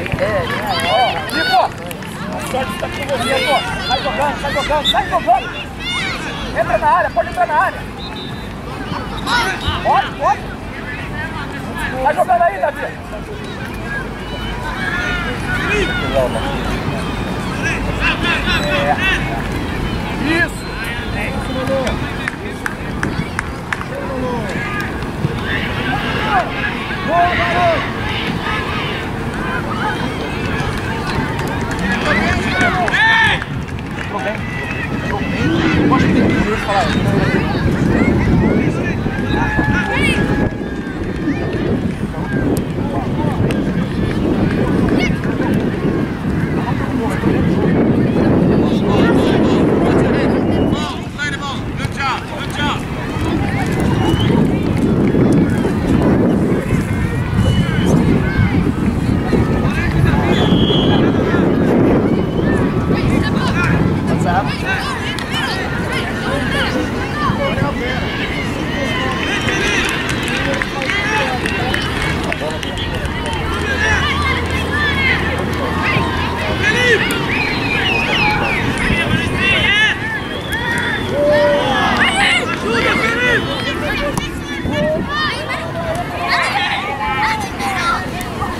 Nico! Tá! Sai jogando, sai jogando, sai jogando! Entra na área, pode entrar na área! Pode, pode! Vai jogando aí, Davi! É. Isso! Isso, Manu! Isso, Manu! Boa, Manu! Ball,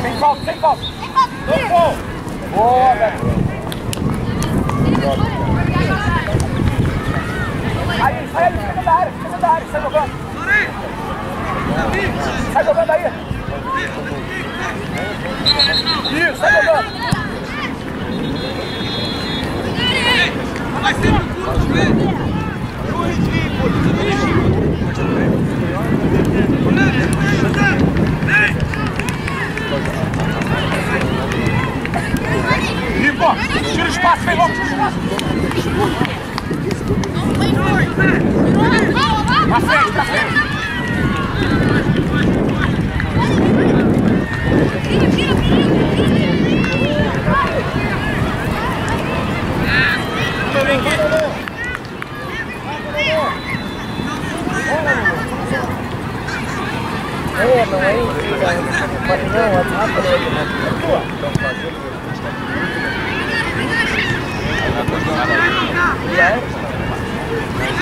Sem falta, sem falta. No gol. Boa, velho. Aí, sai aí, fica da área, fica da área, sai jogando. Sai jogando aí. Isso, sai jogando. Rico, tira o espaço, vem logo, tira o espaço. Yeah. Ready,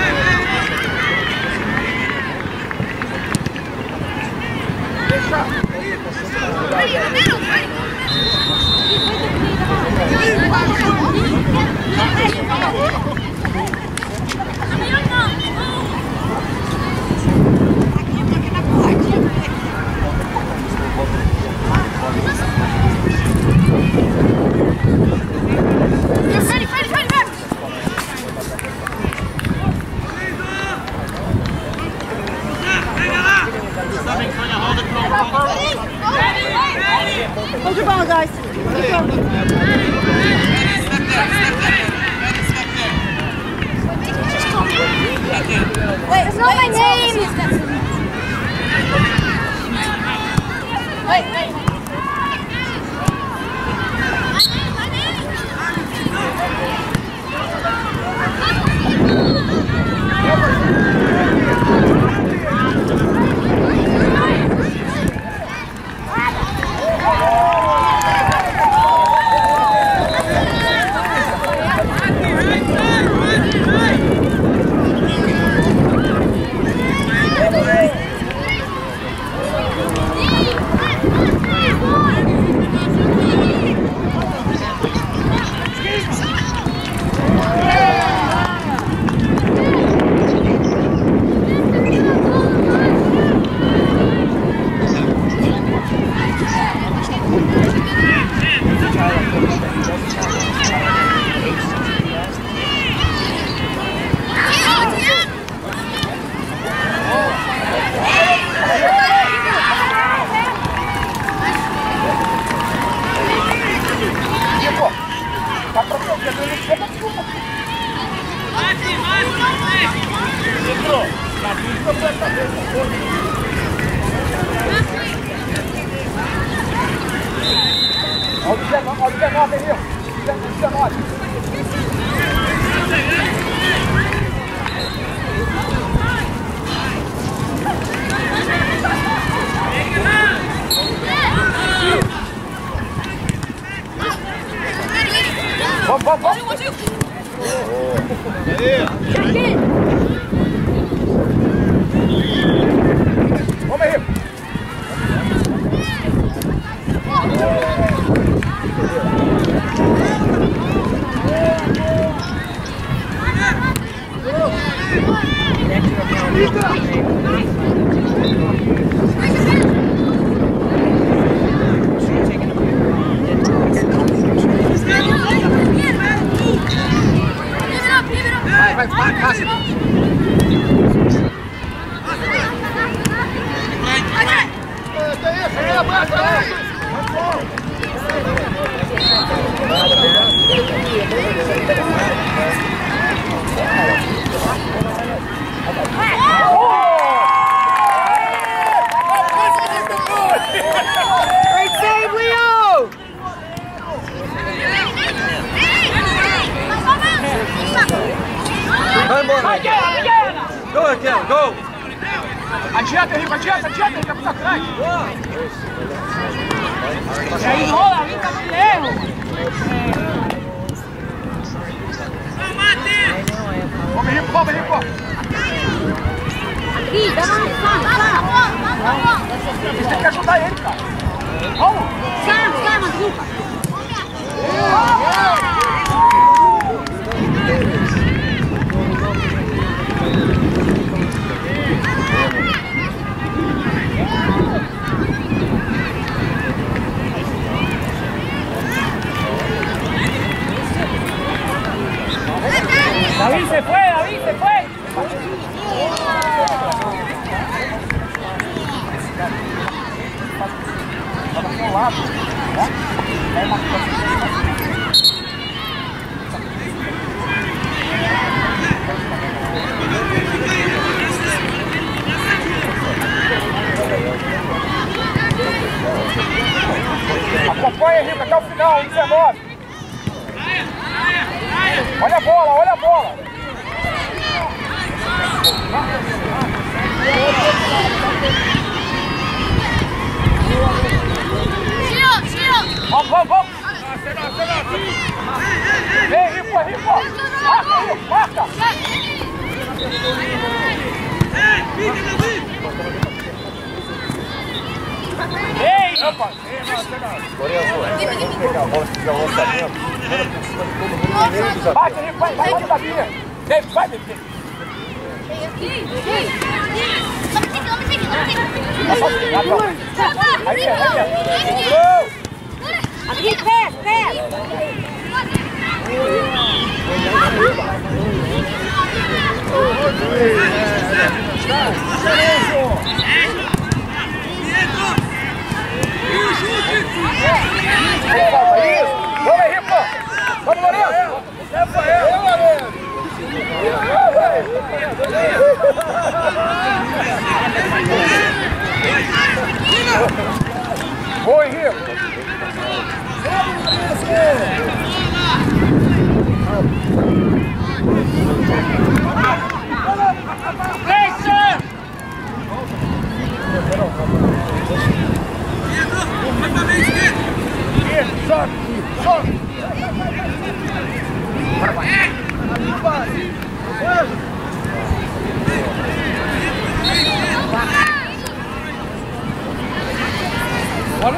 guys. Wait, it's not my name. Wait, wait. Liga!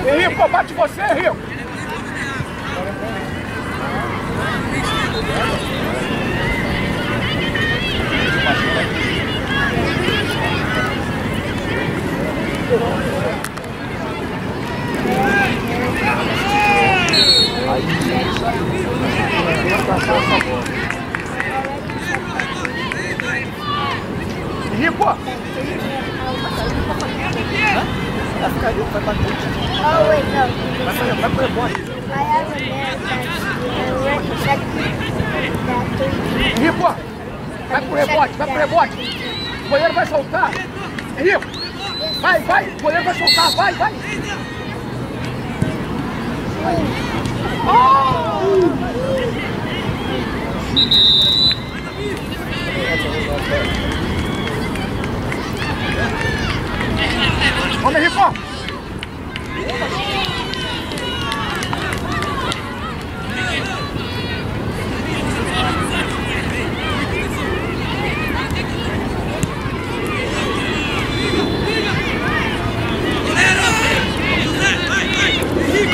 Rico, bate você, Rico! Thank Rico! Vai rico, vai bater. Vai fazer, vai fazer. Rico! Vai pro rebote, vai pro rebote. O goleiro vai soltar. Rico! Vai, vai, o goleiro vai soltar, vai, vai. vai. Vamos, Ripó!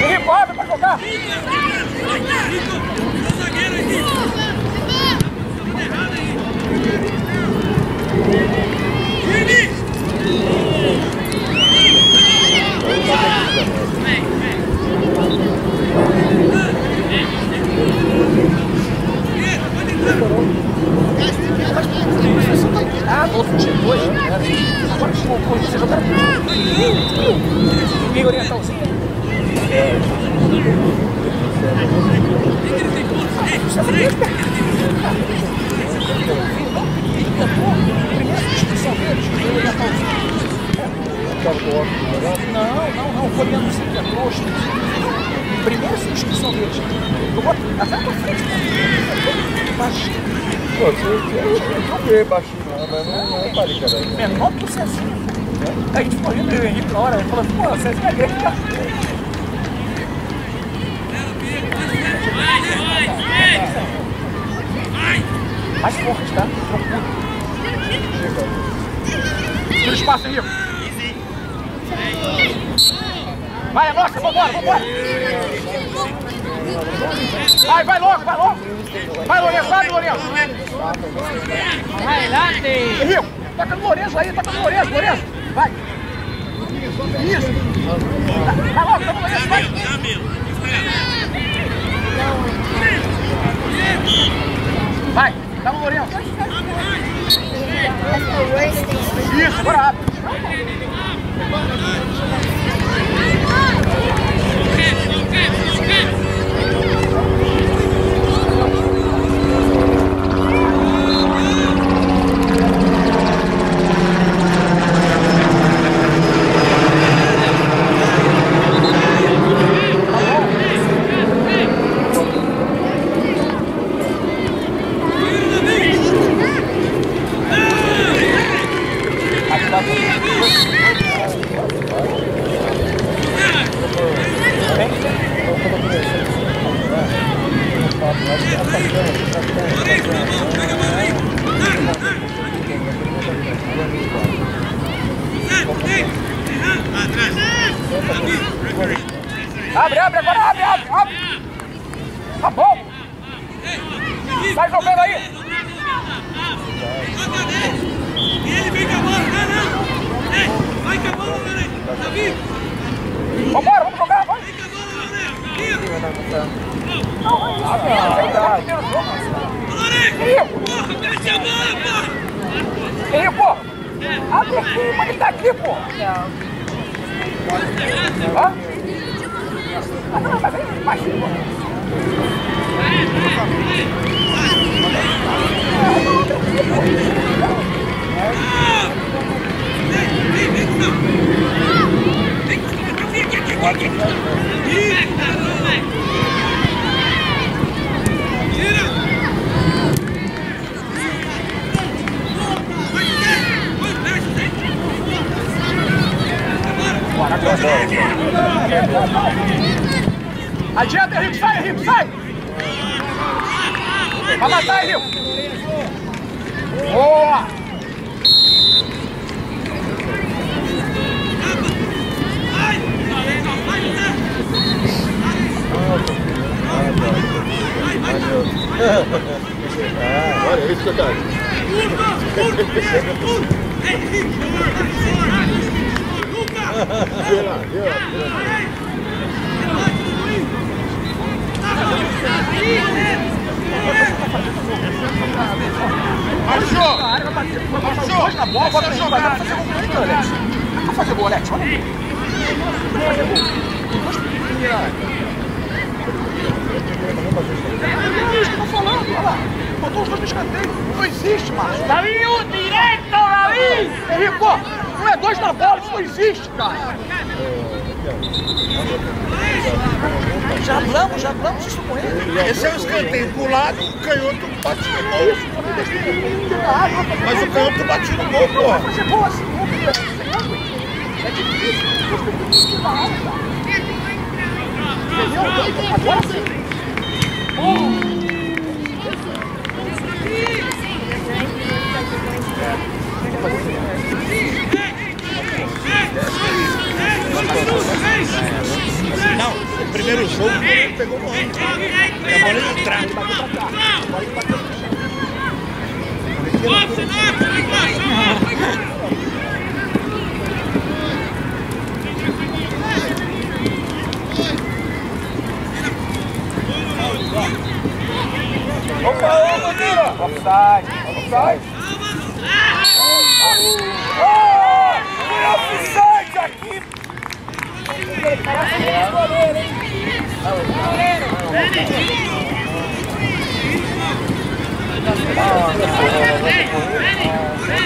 Ripó, pra jogar! Rico. Ah, do outro time hoje. Agora que o Corinthians jogaram. Meio orientalzinho. Você vai ter Primeira substituição dele, orientalzinho. Não, não, não. Foi ano assim que entrou. Primeira substituição deles. Jogou até pra frente. Mas Pô, você eu joguei baixinho lá, mas não, não reparei, cara. menor que o Cezinha. A gente ficou rindo, eu e o Henrique na hora. Ele Ah, olha isso, cara. Vê lá, vê lá. vê lá. Achou! A área vai bater. Vai botar os dois na bola, bota Henrique pra dentro, fazer gol. Alex. Vai fazer gol, Alex. Olha aí. Vai fazer gol. É isso que eu tô falando, olha lá. Botou os dois no escanteio. Não existe, Márcio. Davinho, direto, Davi! Henrique, pô, não é dois na bola, isso não existe, cara. Já hablamos, já hablamos isso com ele. Esse é o escanteio pro lado, o canhoto bate no gol. Mas o canhoto bate no gol, assim, gol É difícil. Tem que ir na área, cara. Entendeu? Não, o primeiro jogo ele pegou no ano. E a bola não entrava. Opa, opa, tira! Offside. Offside! Ah! Foi offside aqui!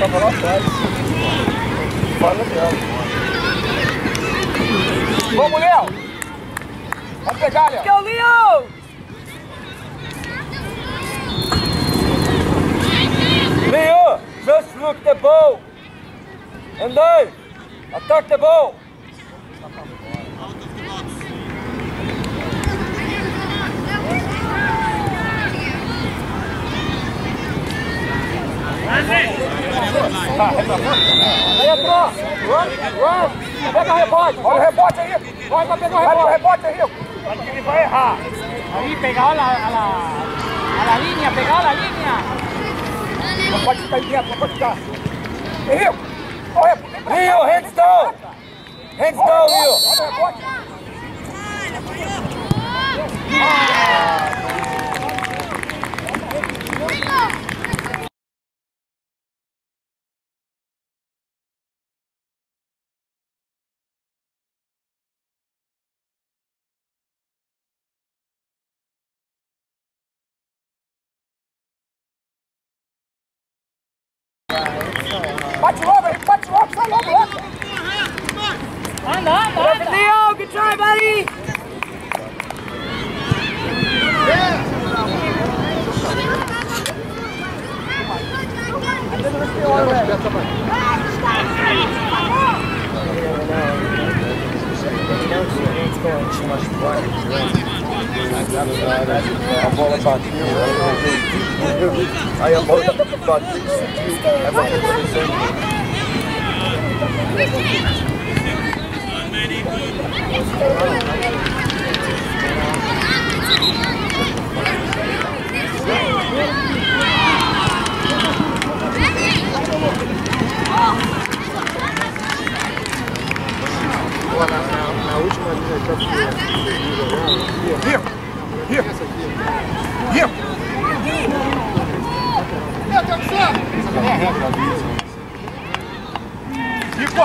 Tava lá atrás. Fala dela. Vamos, Léo. Vamos pegar, Léo. Go, Leo! Leo, just look the ball. And then, attack the ball. Aí atrás. Run, run. Pega o rebote. Olha o rebote aí. Vai pra pegar o rebote. Pro rebote aí. Que ele vai errar. Ahí pegado a a la, a la línea, pegado a línea. Não pode ficar quieto, não pode ficar. Vem pra Leo, hands down. Hands down, Leo. Olha o rebote. Bate logo, Henrique, bate logo, sai logo, logo. Anda, anda, anda. Leo, good try, buddy! A bola bateu, aí a bola bateu e subiu. Aí bateu pra você. Rico, Rico, Rico. Rico,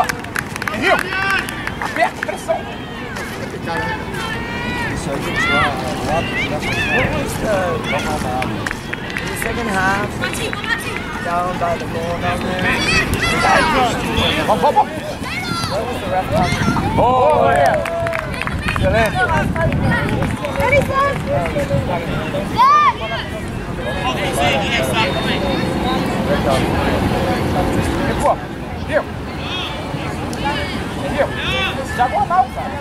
Rico, aperta, pressão. É. Excelente. Ready, son? Rico, Rico. Rico, diagonal, cara.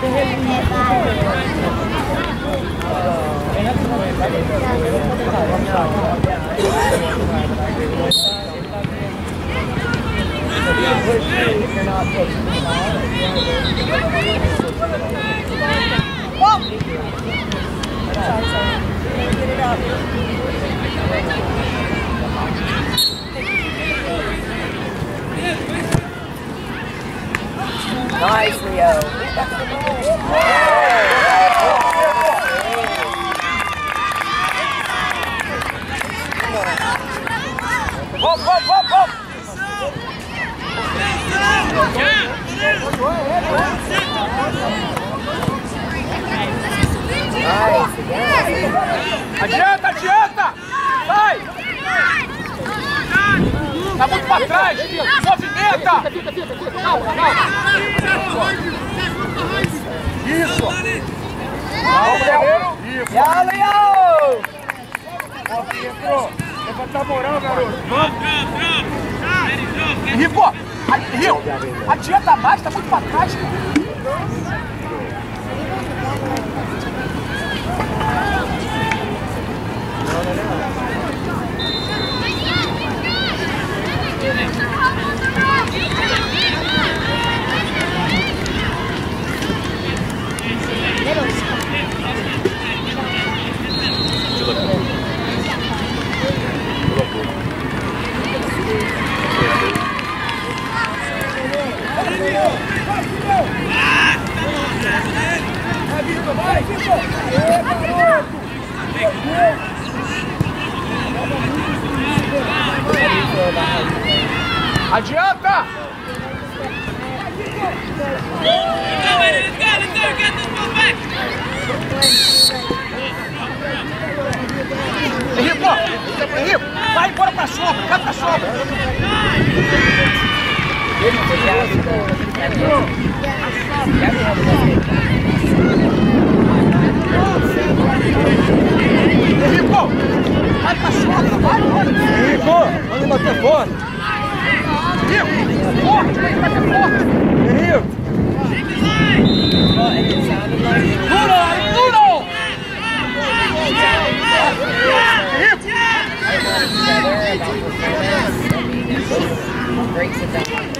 Sorry. Get it up. Henrique, ó, vai pra sombra, vai, vai. Henrico, manda bater forte. Henrique, forte, vai bater forte. Henrico. Duro, duro. breaks it down.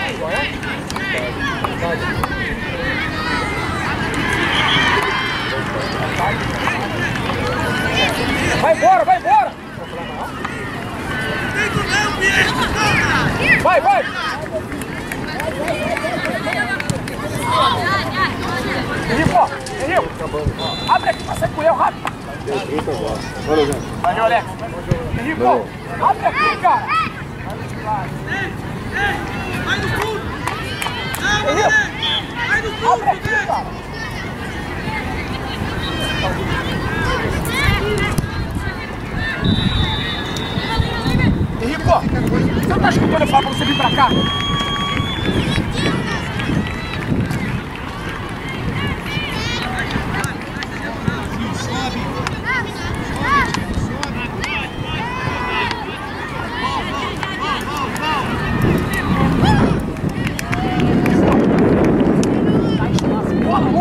gotta stay together. She was fighting with botar uma olhada no hotel. Bota por 17. Vai embora, vai embora. Vai, vai. Henrique, ó, Henrique. Abre aqui pra sair com eu, rápido. Valeu, Alex. Henrique, ó, abre aqui, cara. Henrique, abre aqui, cara. Henrique, ó, você não tá escutando eu falar pra você vir pra cá?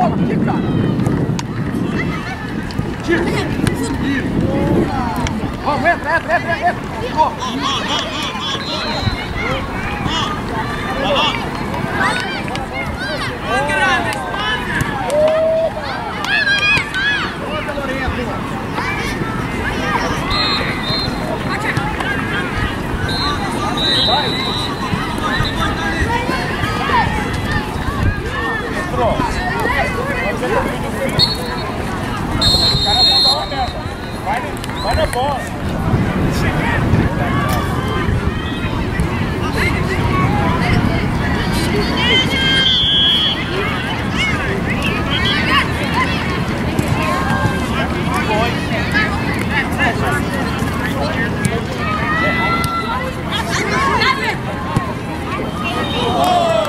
Bola, aqui, cara. Tira. Vamos, entra, entra, entra, entra. Ó. Vai o cara não dá uma dessa. Vai, vai na. Oh!